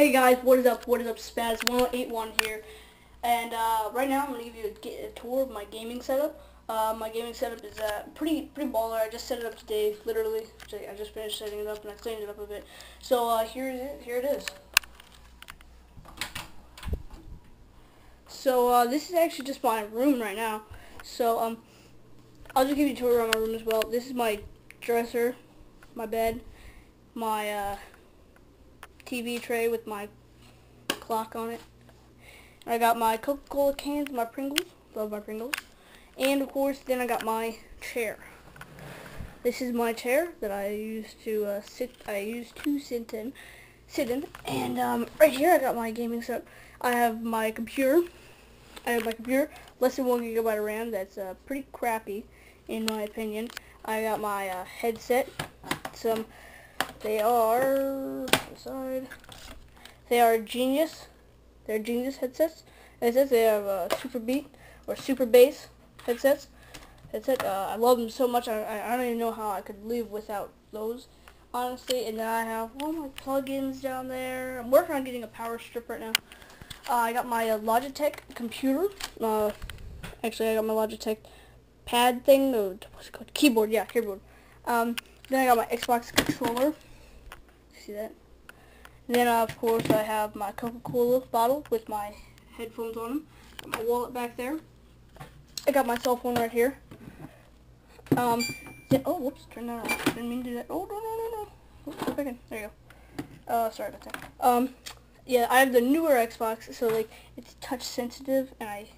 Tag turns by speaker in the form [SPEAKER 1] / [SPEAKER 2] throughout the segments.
[SPEAKER 1] Hey guys, what is up? What is up? Spaz1081 here. And uh, right now I'm going to give you a, a, tour of my gaming setup. Uh, my gaming setup is uh, pretty pretty baller. I just set it up today, literally. I just finished setting it up and I cleaned it up a bit. So uh, here it here it is. So uh, this is actually just my room right now. So um, I'll just give you a tour around my room as well. This is my dresser, my bed, my uh, TV tray with my clock on it. I got my Coca-Cola cans, my Pringles, love my Pringles. And of course, then I got my chair. This is my chair that I use to uh, sit. I use to sit in, sit in. And um, right here, I got my gaming setup. I have my computer. I have my computer, less than one gigabyte of RAM. That's uh, pretty crappy, in my opinion. I got my uh, headset. Some they are side. They are Genius. They're Genius headsets. Headsets. They have uh, Super Beat or Super Bass headsets. Headset. Uh, I love them so much. I, I don't even know how I could live without those, honestly. And then I have all my plugins down there. I'm working on getting a power strip right now. Uh, I got my uh, Logitech computer. Uh, actually, I got my Logitech pad thing. what's it called? Keyboard. Yeah, keyboard. Um, then I got my Xbox controller. See that? Then, uh, of course, I have my Coca-Cola bottle with my headphones on them. Got my wallet back there. I got my cell phone right here. Um, then, oh, whoops, turn that off. Didn't mean to do that. Oh, no, no, no, no. Oops, go back in. There you go. Uh, sorry about that. Um, yeah, I have the newer Xbox, so, like, it's touch sensitive, and I,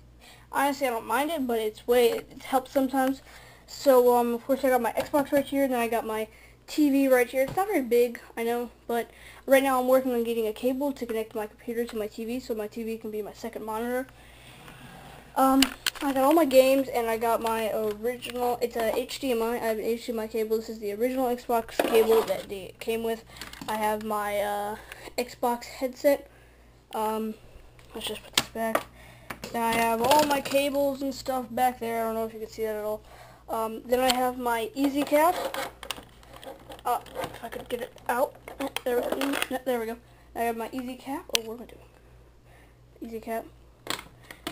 [SPEAKER 1] honestly, I don't mind it, but it's way, it helps sometimes. So, um, of course, I got my Xbox right here, and then I got my TV right here. It's not very big, I know, but right now I'm working on getting a cable to connect my computer to my TV so my TV can be my second monitor. Um, I got all my games and I got my original, it's a HDMI, I have an HDMI cable. This is the original Xbox cable that they came with. I have my uh, Xbox headset. Um, let's just put this back. Then I have all my cables and stuff back there. I don't know if you can see that at all. Um, then I have my Easy Cap. Uh, if I could get it out. There, there we go. I have my easy cap. Oh, what am I doing? Easy cap.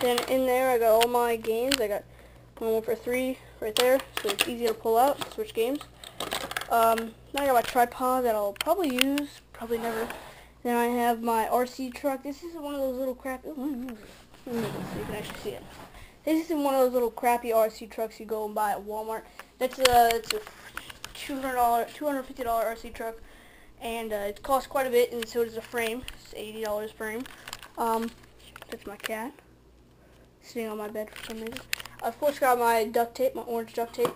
[SPEAKER 1] Then in there I got all my games. I got one for three right there, so it's easy to pull out, switch games. Um, then I got my tripod that I'll probably use, probably never. Then I have my RC truck. This is one of those little crap. Ooh, so you can actually see it. This is one of those little crappy RC trucks you go and buy at Walmart. That's a, it's a $200, $250 RC truck, and uh, it costs quite a bit, and so does a frame. It's $80 frame. Um, that's my cat, sitting on my bed for some reason. I Of course, got my duct tape, my orange duct tape.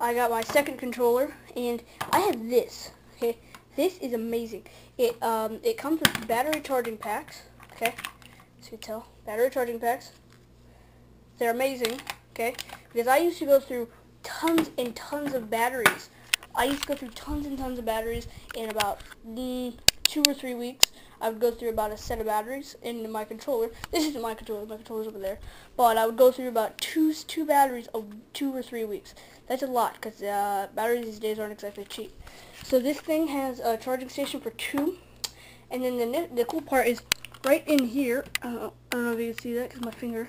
[SPEAKER 1] I got my second controller, and I have this. Okay, this is amazing. It um, it comes with battery charging packs. Okay, as you can tell, battery charging packs. They're amazing. Okay, because I used to go through tons and tons of batteries I used to go through tons and tons of batteries in about mm, two or three weeks. I would go through about a set of batteries in my controller. This isn't my controller. My controller's over there. But I would go through about two two batteries of two or three weeks. That's a lot because uh, batteries these days aren't exactly cheap. So this thing has a charging station for two. And then the, the cool part is right in here. I don't know, I don't know if you can see that because my finger.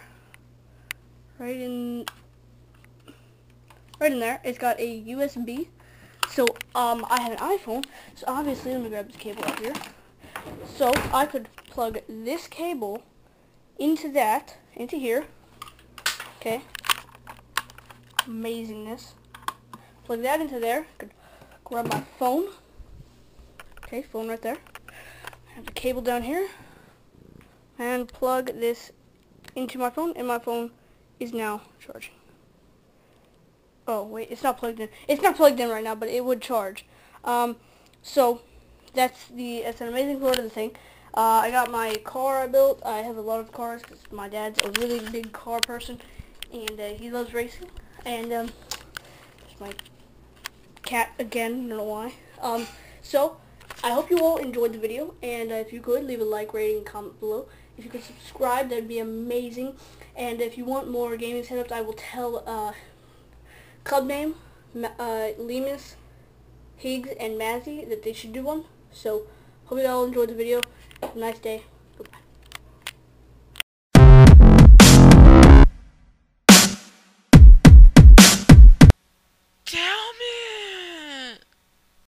[SPEAKER 1] Right in, right in there. It's got a USB so, um, I have an iPhone, so obviously, let me grab this cable out here. So, I could plug this cable into that, into here. Okay. Amazingness. Plug that into there. Could grab my phone. Okay, phone right there. Have the cable down here. And plug this into my phone, and my phone is now charging. Oh, wait, it's not plugged in. It's not plugged in right now, but it would charge. Um, so, that's the, that's an amazing part of the thing. Uh, I got my car I built. I have a lot of cars because my dad's a really big car person, and uh, he loves racing. And, um, there's my cat again, I don't know why. Um, so, I hope you all enjoyed the video, and uh, if you could, leave a like, rating, and comment below. If you could subscribe, that would be amazing. And if you want more gaming setups, I will tell, uh, club name, uh, Lemus, Higgs, and Mazzy that they should do one. So, hope you all enjoyed the video, Have a nice day.